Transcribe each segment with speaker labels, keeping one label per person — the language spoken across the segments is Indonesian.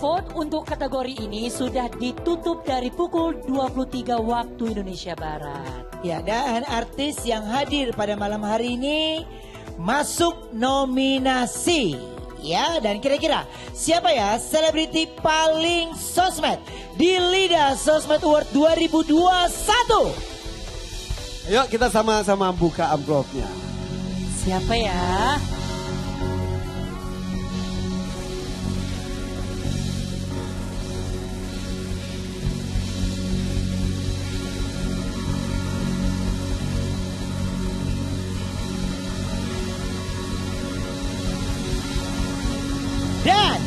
Speaker 1: vote untuk kategori ini sudah ditutup dari pukul 23 waktu Indonesia Barat.
Speaker 2: Ya, dan artis yang hadir pada malam hari ini masuk nominasi. Ya, dan kira-kira siapa ya selebriti paling sosmed di Lida Sosmed Award 2021?
Speaker 3: Yuk kita sama-sama buka amplopnya.
Speaker 1: Siapa ya?
Speaker 2: Dan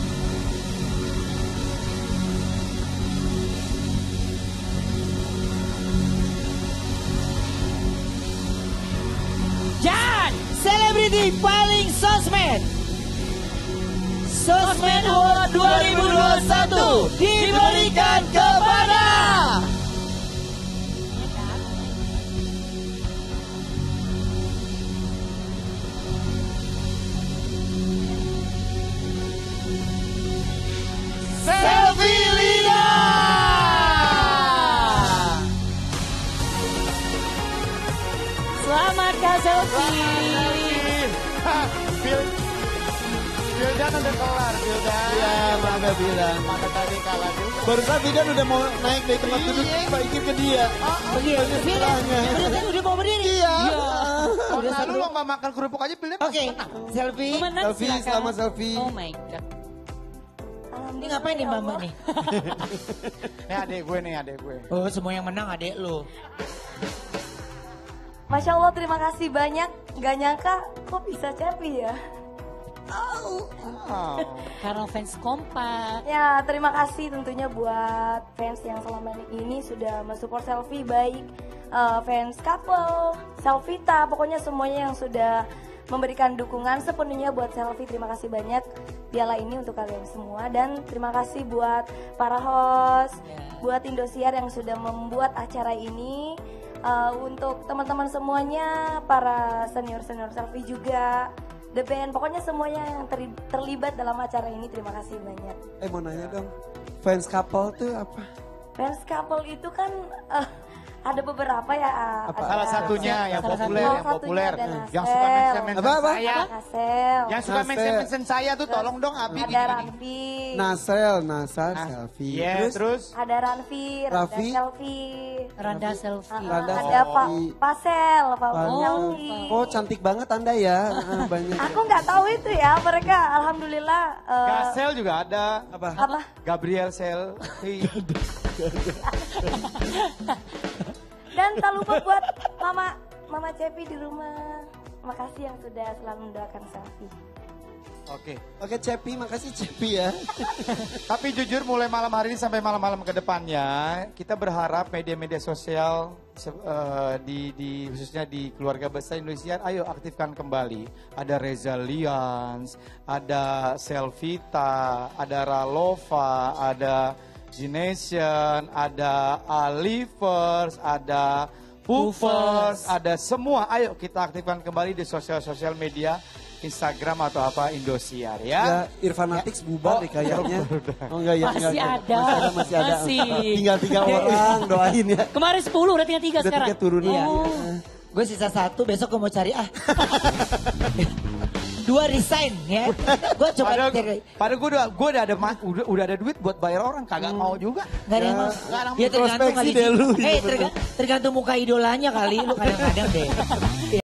Speaker 1: Jan!
Speaker 2: selebriti paling sosmed! Sosmed Award 2021 diberikan Selfie.
Speaker 4: Bil Bildan udah kelar, Bildan.
Speaker 3: Ya, Bangga bilang.
Speaker 4: Maka tadi kalah juga.
Speaker 3: Barusan Bidan udah mau naik dari tempat duduk, balikin ke dia.
Speaker 2: Begini,
Speaker 3: sebelahnya.
Speaker 2: Udah, udah mau berdiri.
Speaker 3: Iya.
Speaker 4: Oh, lalu lo nggak makan kerupuk aja Bildan
Speaker 2: Oke, selfie.
Speaker 3: Selfie,
Speaker 1: silakan.
Speaker 3: selamat selfie.
Speaker 1: Oh my God.
Speaker 2: Ini ngapain nih Mbak nih?
Speaker 4: Nih adek gue nih, adek gue.
Speaker 2: Oh, semua yang menang adek lo.
Speaker 5: Masya Allah terima kasih banyak. Gak nyangka kok bisa Cepi ya.
Speaker 4: Oh.
Speaker 1: Karena fans kompak.
Speaker 5: Ya terima kasih tentunya buat fans yang selama ini sudah mensupport selfie baik eh, fans couple, Selvita, pokoknya semuanya yang sudah memberikan dukungan sepenuhnya buat selfie. Terima kasih banyak piala ini untuk kalian semua dan terima kasih buat para host, buat Indosiar yang sudah membuat acara ini. Eh, untuk teman-teman semuanya, para senior-senior selfie juga, The Band, pokoknya semuanya yang terli- terlibat dalam acara ini terima kasih banyak.
Speaker 3: Eh mau nanya dong, fans couple tuh apa?
Speaker 5: Fans couple itu kan eh, ada beberapa ya. eh,
Speaker 3: Apa?
Speaker 5: ada-
Speaker 4: Salah satunya yang
Speaker 1: Salah
Speaker 4: populer,
Speaker 5: satu.
Speaker 4: yang populer.
Speaker 5: Satunya ada
Speaker 4: Yang suka
Speaker 5: Nasel.
Speaker 4: mention-mention
Speaker 3: Apa, apa?
Speaker 4: saya.
Speaker 5: Kasel,
Speaker 4: Yang suka
Speaker 3: Nasel.
Speaker 4: mention-mention saya tuh tolong dong Abi
Speaker 5: ada. Ranfi,
Speaker 3: Nasel, Nasar,
Speaker 4: Nah,
Speaker 3: selfie.
Speaker 4: Iya,
Speaker 3: Terus,
Speaker 4: terus
Speaker 5: ada Ranfi, ada
Speaker 3: Raffi.
Speaker 5: selfie,
Speaker 1: Randa selfie.
Speaker 3: Randa
Speaker 5: ada Pak
Speaker 3: selfie.
Speaker 5: Pasel, Pak selfie.
Speaker 3: Oh cantik banget anda ya, Ah, banyak.
Speaker 5: Aku nggak tahu itu ya mereka, alhamdulillah. eh,
Speaker 4: Gasel juga ada.
Speaker 3: Apa?
Speaker 5: apa?
Speaker 4: Gabriel Selfie.
Speaker 5: Dan tak lupa buat Mama Mama Cepi di rumah. Makasih yang sudah selalu mendoakan selfie.
Speaker 4: Oke.
Speaker 3: Oke Cepi, makasih Cepi ya.
Speaker 4: Tapi jujur mulai malam hari ini sampai malam-malam ke depannya, kita berharap media-media sosial eh, di, di khususnya di keluarga besar Indonesia, ayo aktifkan kembali. Ada Reza Lians, ada Selvita, ada Ralova, ada Gination, ada Alivers, ada Poofers, ada semua. Ayo kita aktifkan kembali di sosial-sosial media. Instagram atau apa Indosiar
Speaker 3: Ya,
Speaker 4: ya.
Speaker 3: Irfanatix bubar
Speaker 4: Oh,
Speaker 3: deh kayaknya. Oh enggak ya,
Speaker 1: Masih
Speaker 3: enggak, enggak.
Speaker 1: ada.
Speaker 3: Masih ada, masih ada.
Speaker 1: Masih.
Speaker 3: Tinggal tiga orang, doain ya.
Speaker 1: Kemarin 10, udah tinggal 3
Speaker 3: Udah
Speaker 1: sekarang.
Speaker 3: tiga turun
Speaker 2: Iya.
Speaker 1: Oh.
Speaker 2: Gue sisa satu, besok gue mau cari ah. Dua resign ya. Gue coba
Speaker 4: Padahal,
Speaker 2: cari.
Speaker 4: padahal gue udah, gue udah ada, udah, udah ada duit buat bayar orang, kagak mau juga.
Speaker 2: Nggak ada yang mau. Ya tergantung kali.
Speaker 3: deh lu,
Speaker 2: Eh
Speaker 3: iya
Speaker 2: terga- tergantung muka idolanya kali lu kadang-kadang deh.